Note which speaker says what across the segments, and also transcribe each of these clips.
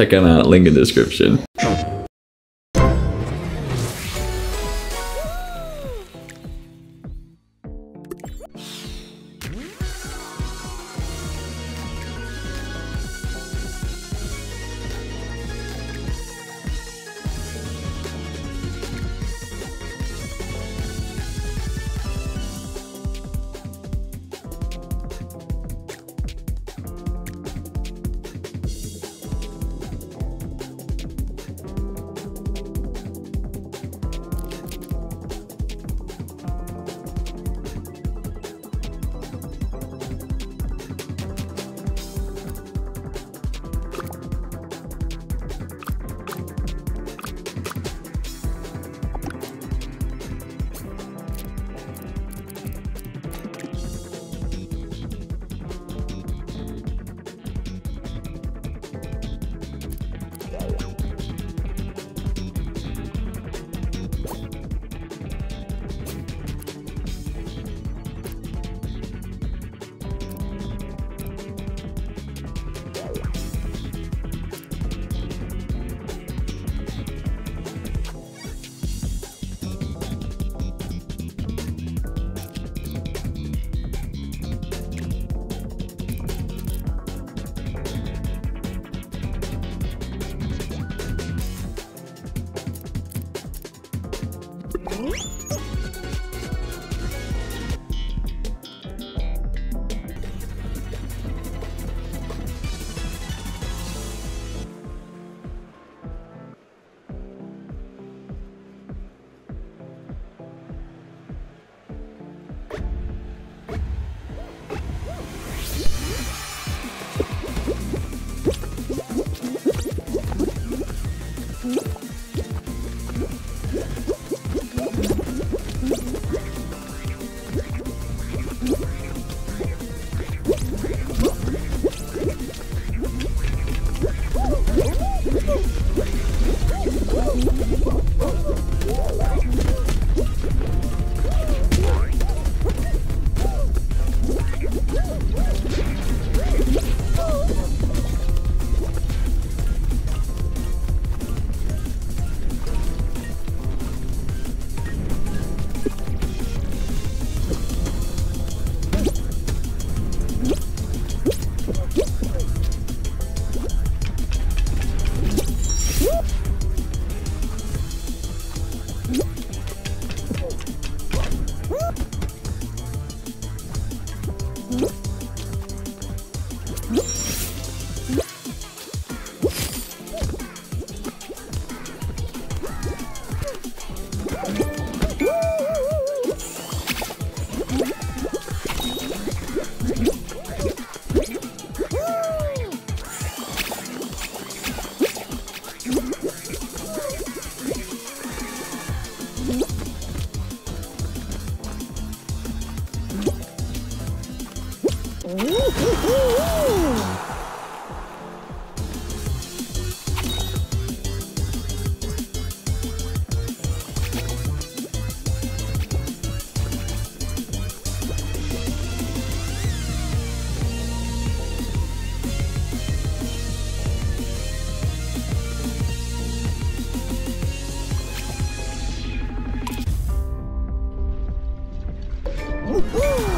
Speaker 1: Check them out, link in description.
Speaker 2: Woo.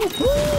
Speaker 2: Woohoo!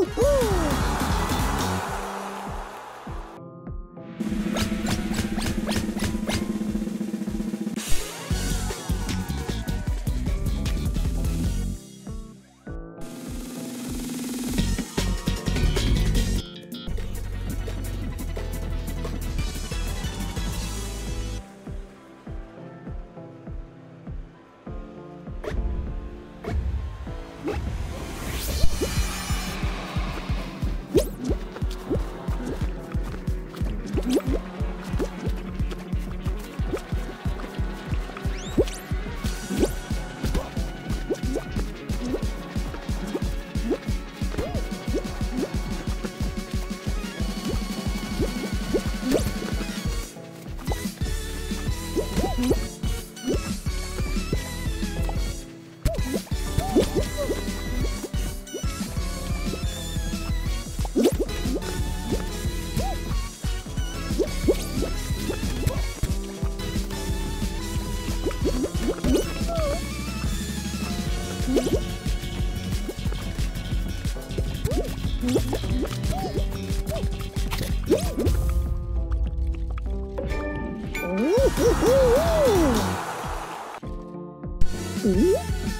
Speaker 2: Woohoo! 嗯。